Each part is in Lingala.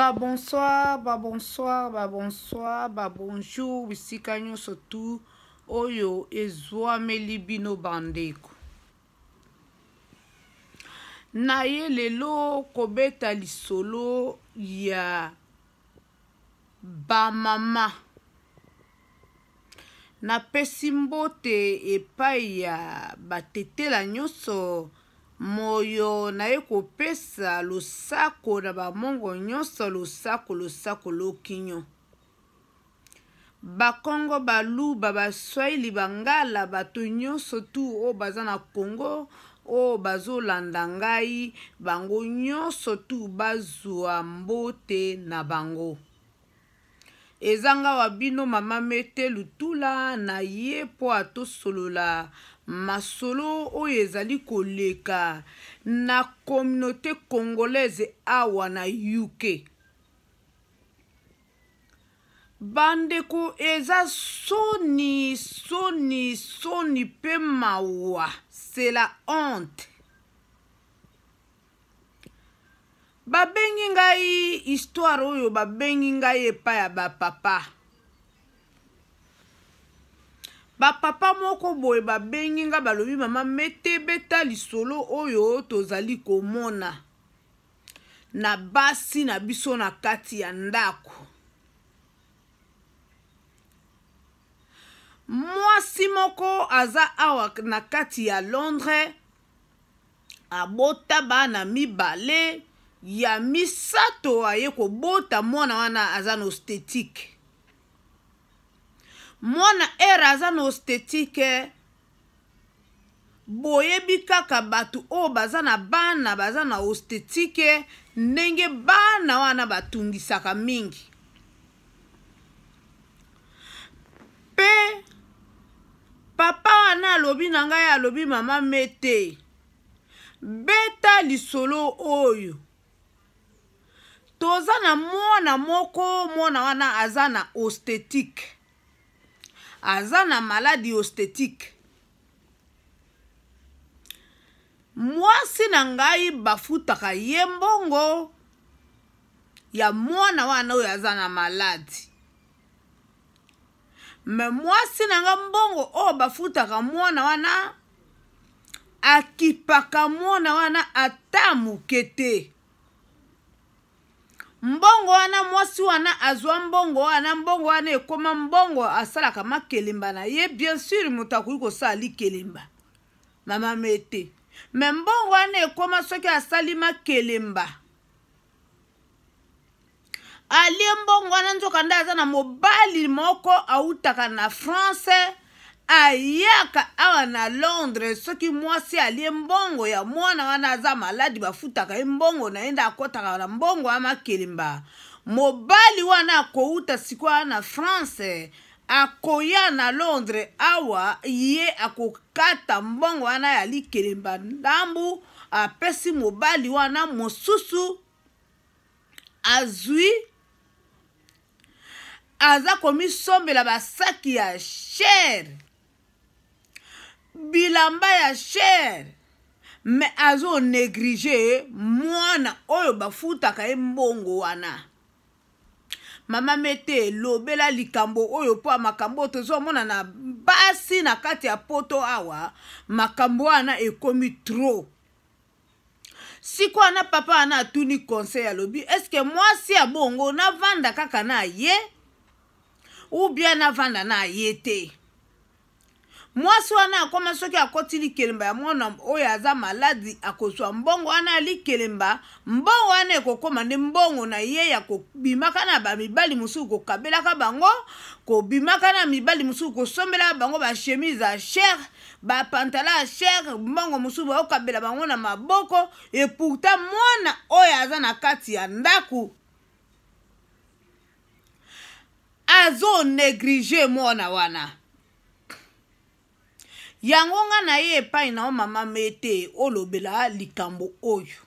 Ba bonsoir, ba bonsoir, ba bonsoir, ba bonjour bisika nyonso tout oyo ezwameli bino bandeko. Naye lelo kobeta lisolo ya ba mama Napesi mbote epai ya batetela nyonso, moyo naye kopesa losako na bamongo nyonso losako losako lokinyo. Bakongo, baluba, baswahili, bangala, bato nyonso tu oyo baza na Congo oyo bazolanda ngai bango nyonso tu bazua mbote na bango. eza nga wa bino mama mete lutula na ye mpo atosolola masolo oyo ezali koleka na communauté congolaise awa na uk bandeko eza soni soni soni mpe mawa c'est la honte babengi ngai histoire oyo babengi ngai epai ya bapapa bapapa moko boye babengi ngai balobi mama mete beta lisolo oyo tozali komona na basi na biso na kati ya ndako mwasi moko aza awa na kati ya londres abota bana mibale ya misato aye kobota mwana wana aza na ostetike mwana ere aza na ostetike boyebi kaka bato oyo baza na bana baza na ostetike ndenge bana wana batungisaka mingi mpe papa wana alobi na ngai alobi mama mete beta lisolo oyo toza na mwana moko mwana wana aza na ostétique aza na maladi ostétique mwasi na ngai bafutaka ye mbongo ya mwana wana oyo aza na maladi me mwasi na nga mbongo oyo bafutaka mwana wana akipaka mwana wana ata moke te mbongo wana mwasi wana azwa mbongo wana mbongo wana ekoma mbongo asalaka makelemba na ye bien sur moto akoki kosala likelemba mama mete me mbongo wana ekoma soki asali makelemba alie mbongo wana nzoka nde aza na mobali moko autaka na france ayaka awa na londres soki mwasi alie mbongo ya mwana wana aza maladi bafutaka ye mbongo na ye nde akɔtaka na mbongo ya makelemba mobali wana akouta sikoyo na france akoya na londre awa ye akokata mbongo wana ya likelemba ndambu apesi mobali wana mosusu azwi aza komisombela basaki ya chere bilamba ya chere me azoneglige mwana oyo bafutaka ye mbongo wana mama mete lobela likambo oyo mpo makambo oyo tozomona na basi na kati ya poto awa makambo wana ekomi trop siko wana papa wana atuni conseil alobi eske mwasi ya bongo navanda kaka na ye ou bien navanda na ye te mwasi wana akoma soki akoti likelemba ya mwana oyo aza maladi akozwa mbongo wana ya likelemba mbongo wana ekokoma nde mbongo na ye ya kobimaka na bamibali mosusu kokabelaka bango kobimaka na mibali mosusu kosombelaka bango bachemise ya chere bapantala ya chere mbongo mosusu baokabela bango na maboko epourtant mwana oyo aza na kati ya ndako azo neglige mwana wana yango nga na ye epai na yo mama mete olobela likambo oyo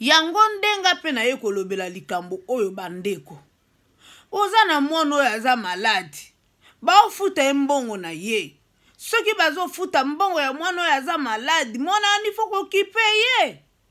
yango nde nga mpe naye kolobela likambo oyo bandeko oza na mwana oyo aza maladi baofuta ye mbongo na ye soki bazofuta mbongo ya mwana oyo aza maladi mwana wana ifo kokipe ye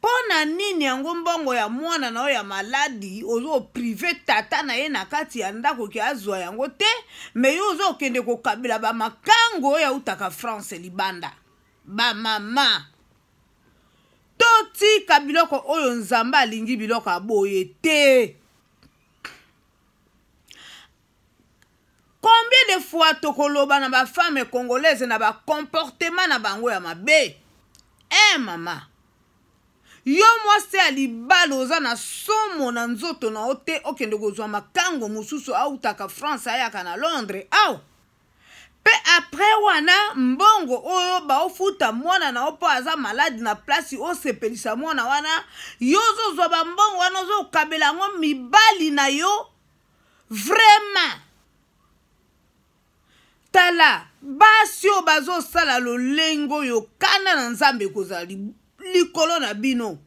Pona nini yango mbongo ya mwana na yo ya maladi ozo prive tata na ye na kati ya ndako ke azwa yango te me yo ozo okende kokabela ba makango oyo autaka France libanda ba mama totika biloko oyo nzambe alingi biloko ya boye te combien de fois tokoloba na bafemme congolaise na bacomportement na bango ya mabe e eh, mama yo mwasi ya libalo oza na somo na nzoto na yo te okende kozwa makango mosusu autaka france ayaka na londres awa mpe apres wana mbongo oyo baofuta mwana na yo mpo aza maladi na plasi osepelisa mwana wana yo ozozwa bambongo wana ozokabela yango mibali na yo vraiment tala basi oyo bazosala lolenge oyo kanda na nzambe ekozala likolo na bino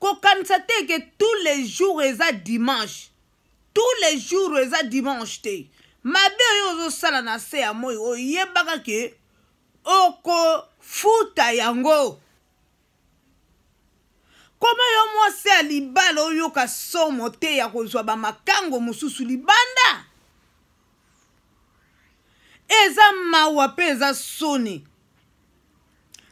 kokanisa te ke tous les jours eza dimanche tous les jours eza dimanche te mabe oyo ozosala na se ya moi oyebaka ke okofuta yango koma yo mwasi ya libala oyoka somo te ya kozwa bamakango mosusu libanda eza mawa mpe eza soni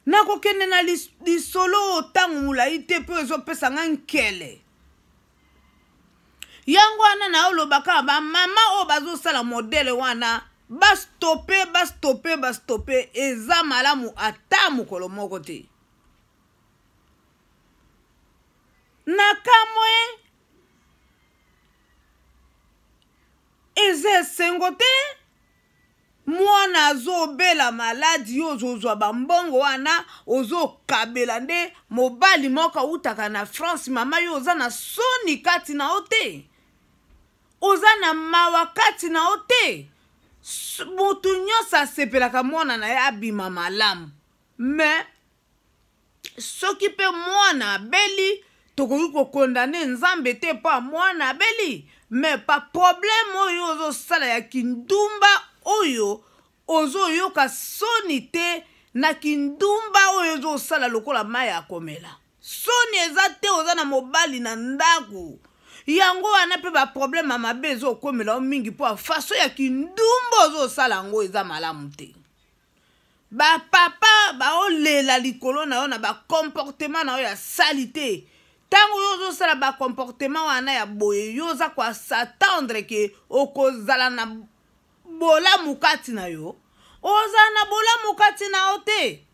nakokende na lisolo oyo ntango molai te mpo ezopesa ngai nkele yango wana naolobaka bamama oyo bazosala modele wana bastope bastope bastope eza malamu ata mokolo moko te na kamwe eza esengo te mwana azobela maladi yo ozozwa bambongo wana ozokabela nde mobali moko awutaka na france mama yo oza na soni kati na yo te oza na mawa kati na yo te moto nyonso asepelaka mwana na ye abima malamu me soki mpe mwana abeli tokoki kokondane nzambe te mpo mwana abeli me pa problème oyo ozosala ya kindumba oyo ozoyoka soni te na kindumba oyo ezosala lokola mai ya komela soni eza te oza na mobali na ndako yango wana mpe baproblème ya mabe ezokomela yo mingi mpo faso ya kindumba ozosala yango eza malamu te bapapa baolela likolo na yo na bacomportement na yo ya sali te ntango yo ozosala bacomportement wana ya boye yo oza koasatendre ke okozala na bolamu kati na yo ozala na bolamu kati na yo te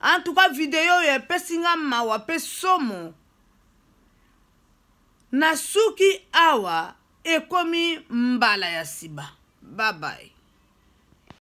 en tout cas video oyo epesi nga mawa mpe somo nasuki awa ekomi mbala ya siba babaye